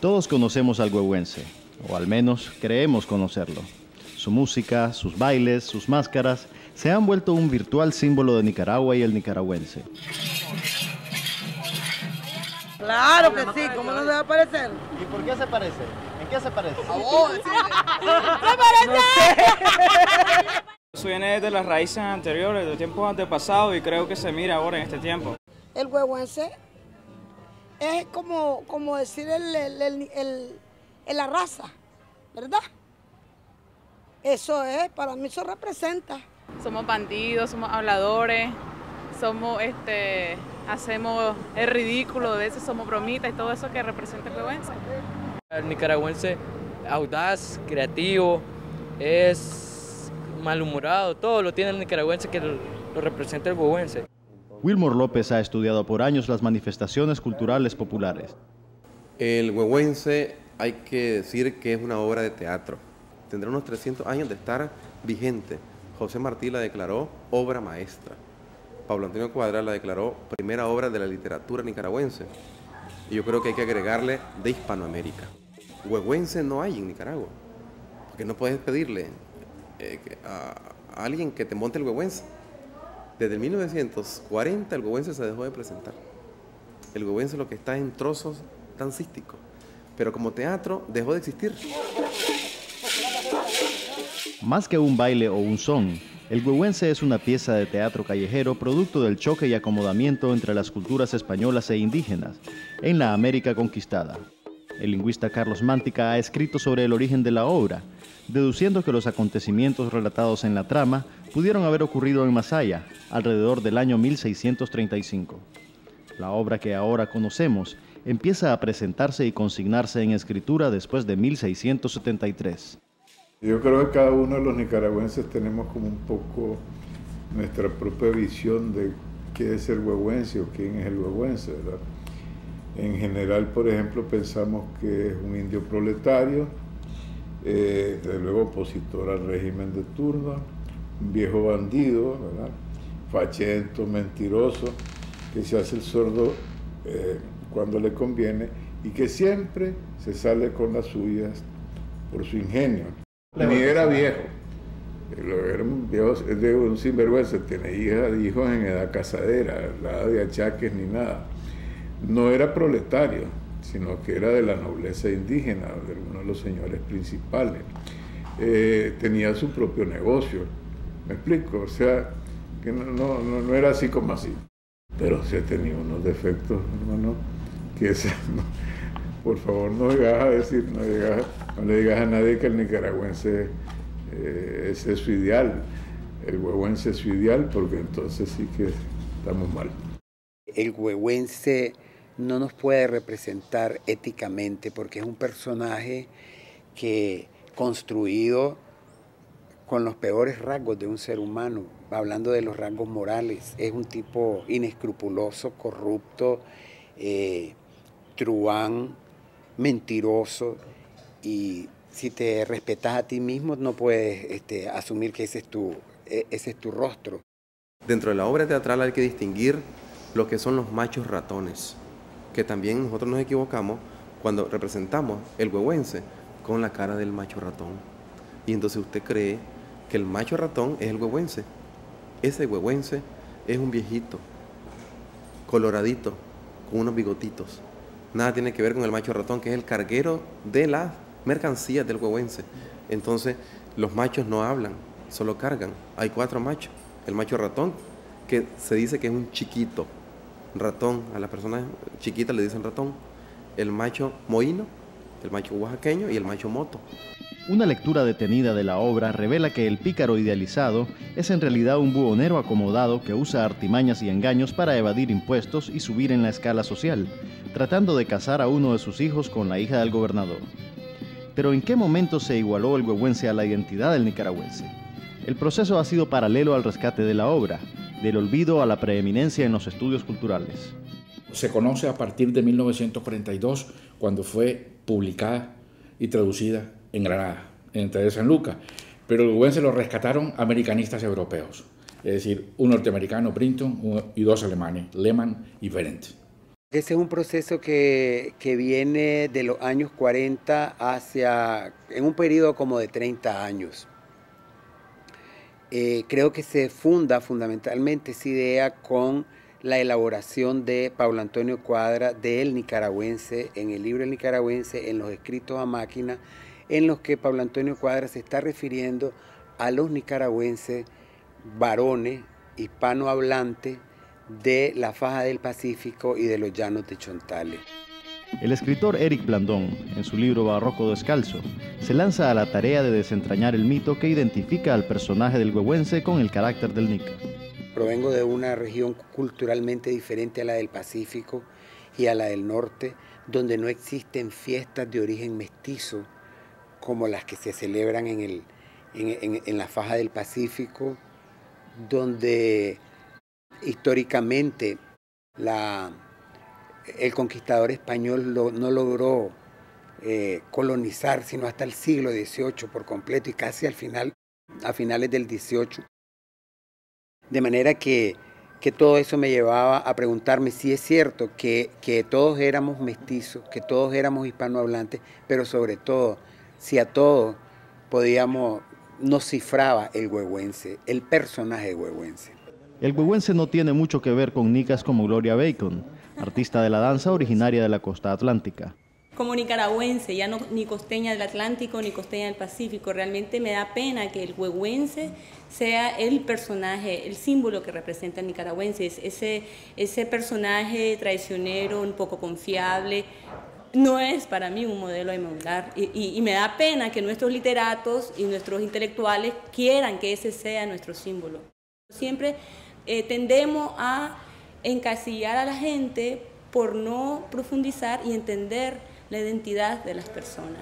Todos conocemos al huehuense, o al menos creemos conocerlo. Su música, sus bailes, sus máscaras se han vuelto un virtual símbolo de Nicaragua y el nicaragüense. Claro que sí, ¿cómo no se va a parecer? ¿Y por qué se parece? ¿En qué se parece? ¡Se parece! Eso viene de las raíces anteriores, de tiempos antepasados y creo que se mira ahora en este tiempo. El huehuense es como, como decir el, el, el, el, la raza, ¿verdad? Eso es, para mí eso representa. Somos bandidos, somos habladores, somos este, hacemos el ridículo, de eso somos bromitas y todo eso que representa el huehuense. El nicaragüense audaz, creativo, es malhumorado, todo lo tiene el nicaragüense que lo, lo representa el huehuense. Wilmore López ha estudiado por años las manifestaciones culturales populares. El huehuense hay que decir que es una obra de teatro. Tendrá unos 300 años de estar vigente. José Martí la declaró obra maestra. Pablo Antonio Cuadra la declaró primera obra de la literatura nicaragüense. Y yo creo que hay que agregarle de Hispanoamérica. Huehuense no hay en Nicaragua. Porque no puedes pedirle eh, a, a alguien que te monte el huehuense. Desde 1940 el huehuense se dejó de presentar. El huehuense lo que está en trozos dancísticos. Pero como teatro dejó de existir. Más que un baile o un son, el huehuense es una pieza de teatro callejero producto del choque y acomodamiento entre las culturas españolas e indígenas en la América conquistada. El lingüista Carlos Mántica ha escrito sobre el origen de la obra, deduciendo que los acontecimientos relatados en la trama pudieron haber ocurrido en Masaya, alrededor del año 1635. La obra que ahora conocemos empieza a presentarse y consignarse en escritura después de 1673. Yo creo que cada uno de los nicaragüenses tenemos como un poco nuestra propia visión de qué es el huehuense o quién es el huehuense. En general, por ejemplo, pensamos que es un indio proletario, eh, desde luego opositor al régimen de turno, un viejo bandido, ¿verdad? fachento, mentiroso, que se hace el sordo eh, cuando le conviene y que siempre se sale con las suyas por su ingenio. Ni era viejo, era un viejo, de un sinvergüenza, tiene hijas, hijos en edad casadera, nada de achaques ni nada. No era proletario, sino que era de la nobleza indígena, de uno de los señores principales. Eh, tenía su propio negocio, ¿me explico? O sea, que no, no, no era así como así. Pero sí tenía unos defectos, hermano, que por favor no llegas a decir, no, le digas a nadie que el nicaragüense eh, es su ideal, el huehuense es su ideal, porque entonces sí que estamos mal. El huehuense no nos puede representar éticamente porque es un personaje que construido con los peores rasgos de un ser humano, hablando de los rasgos morales, es un tipo inescrupuloso, corrupto, eh, truán, mentiroso y si te respetas a ti mismo no puedes este, asumir que ese es, tu, ese es tu rostro. Dentro de la obra teatral hay que distinguir lo que son los machos ratones que también nosotros nos equivocamos cuando representamos el huehuense con la cara del macho ratón. Y entonces usted cree que el macho ratón es el huehuense. Ese huehuense es un viejito, coloradito, con unos bigotitos. Nada tiene que ver con el macho ratón, que es el carguero de las mercancías del huehuense. Entonces, los machos no hablan, solo cargan. Hay cuatro machos. El macho ratón, que se dice que es un chiquito, ratón, a las personas chiquitas le dicen ratón, el macho moíno, el macho oaxaqueño y el macho moto. Una lectura detenida de la obra revela que el pícaro idealizado es en realidad un buhonero acomodado que usa artimañas y engaños para evadir impuestos y subir en la escala social, tratando de casar a uno de sus hijos con la hija del gobernador. Pero ¿en qué momento se igualó el huehuense a la identidad del nicaragüense? El proceso ha sido paralelo al rescate de la obra, del olvido a la preeminencia en los estudios culturales. Se conoce a partir de 1942, cuando fue publicada y traducida en Granada, en de San Lucas, pero el se lo rescataron americanistas europeos. es decir, un norteamericano, Brinton, y dos alemanes, Lehmann y Berendt. Ese es un proceso que, que, viene de los años 40 hacia, en un periodo como de 30 años. Eh, creo que se funda fundamentalmente esa idea con la elaboración de Pablo Antonio Cuadra del nicaragüense, en el libro El nicaragüense, en los escritos a máquina, en los que Pablo Antonio Cuadra se está refiriendo a los nicaragüenses varones hispanohablantes de la faja del Pacífico y de los llanos de Chontales. El escritor Eric Blandón, en su libro Barroco Descalzo, se lanza a la tarea de desentrañar el mito que identifica al personaje del huehuense con el carácter del Nica. Provengo de una región culturalmente diferente a la del Pacífico y a la del norte, donde no existen fiestas de origen mestizo como las que se celebran en, el, en la faja del Pacífico, donde históricamente la, el conquistador español no logró eh, colonizar sino hasta el siglo XVIII por completo y casi al final, a finales del XVIII. De manera que, que todo eso me llevaba a preguntarme si es cierto que, que todos éramos mestizos, que todos éramos hispanohablantes, pero sobre todo si a todos podíamos, nos cifraba el huehuense, el personaje huehuense. El huehuense no tiene mucho que ver con nicas como Gloria Bacon, artista de la danza originaria de la costa atlántica. Como nicaragüense, ya no ni costeña del Atlántico ni costeña del Pacífico, realmente me da pena que el huehuense sea el personaje, el símbolo que representa el nicaragüense, ese, ese personaje traicionero, un poco confiable, no es para mí un modelo emular y, y, me da pena que nuestros literatos y nuestros intelectuales quieran que ese sea nuestro símbolo. Siempre eh, tendemos a encasillar a la gente por no profundizar y entender la identidad de las personas.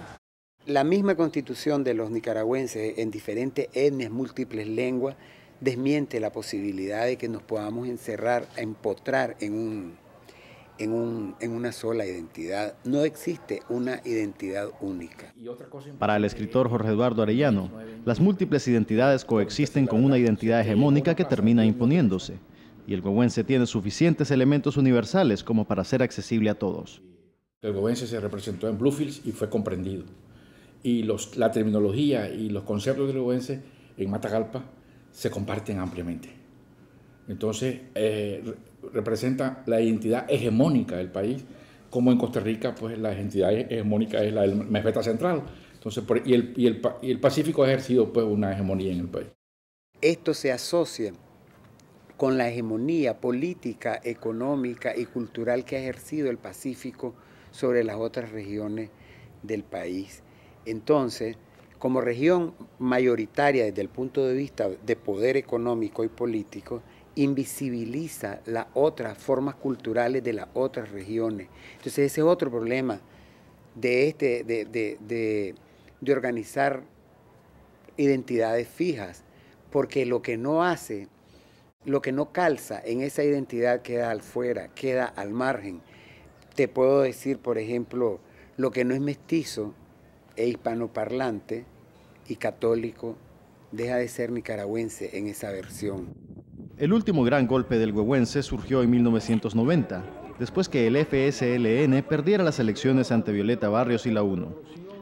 La misma constitución de los nicaragüenses en diferentes etnias, múltiples lenguas, desmiente la posibilidad de que nos podamos encerrar, empotrar en, un, en, un, en una sola identidad. No existe una identidad única. Para el escritor Jorge Eduardo Arellano, las múltiples identidades coexisten con una identidad hegemónica que termina imponiéndose y el gobense tiene suficientes elementos universales como para ser accesible a todos. El gobense se representó en Bluefields y fue comprendido. Y los, la terminología y los conceptos del gobense en Matagalpa se comparten ampliamente. Entonces, eh, representa la identidad hegemónica del país, como en Costa Rica, pues la identidad hegemónica es la del Mesbeta Central. Entonces, y, el, y, el, y el Pacífico ha ejercido pues, una hegemonía en el país. Esto se asocia con la hegemonía política, económica y cultural que ha ejercido el Pacífico sobre las otras regiones del país. Entonces, como región mayoritaria desde el punto de vista de poder económico y político, invisibiliza las otras formas culturales de las otras regiones. Entonces ese es otro problema de, este, de, de, de organizar identidades fijas, porque lo que no hace lo que no calza en esa identidad queda al fuera, queda al margen. Te puedo decir, por ejemplo, lo que no es mestizo e hispanoparlante y católico deja de ser nicaragüense en esa versión. El último gran golpe del huehuense surgió en 1990, después que el FSLN perdiera las elecciones ante Violeta Barrios y la UNO.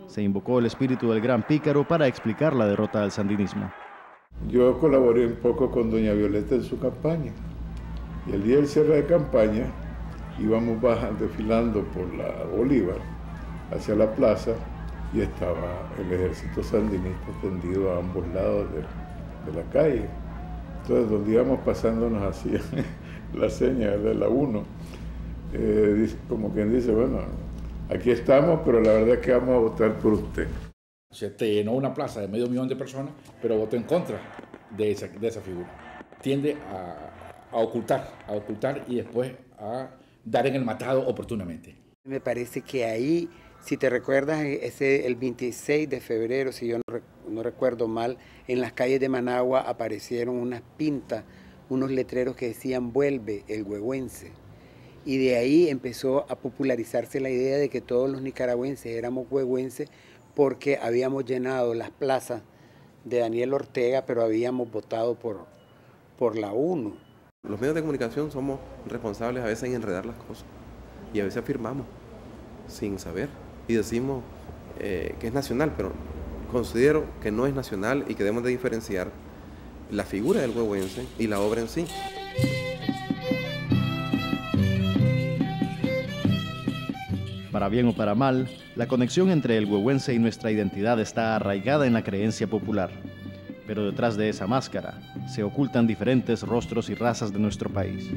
Se invocó el espíritu del gran pícaro para explicar la derrota del sandinismo. Yo colaboré un poco con doña Violeta en su campaña. Y el día del cierre de campaña íbamos bajando, desfilando por la Bolívar hacia la plaza y estaba el ejército sandinista tendido a ambos lados de, la calle. Entonces, donde íbamos pasando nos hacían la seña de la 1. Eh, como quien dice, bueno, aquí estamos, pero la verdad es que vamos a votar por usted. Se te llenó una plaza de medio millón de personas, pero votó en contra de esa, figura. Tiende a, ocultar, a ocultar y después a dar en el matado oportunamente. Me parece que ahí, si te recuerdas, ese, el 26 de febrero, si yo no, no recuerdo mal, en las calles de Managua aparecieron unas pintas, unos letreros que decían vuelve el huehuense. Y de ahí empezó a popularizarse la idea de que todos los nicaragüenses éramos huehuenses porque habíamos llenado las plazas de Daniel Ortega, pero habíamos votado por, por la UNO. Los medios de comunicación somos responsables a veces en enredar las cosas y a veces afirmamos sin saber y decimos eh, que es nacional, pero considero que no es nacional y que debemos de diferenciar la figura del huehuense y la obra en sí. Para bien o para mal, la conexión entre el huehuense y nuestra identidad está arraigada en la creencia popular. Pero detrás de esa máscara se ocultan diferentes rostros y razas de nuestro país.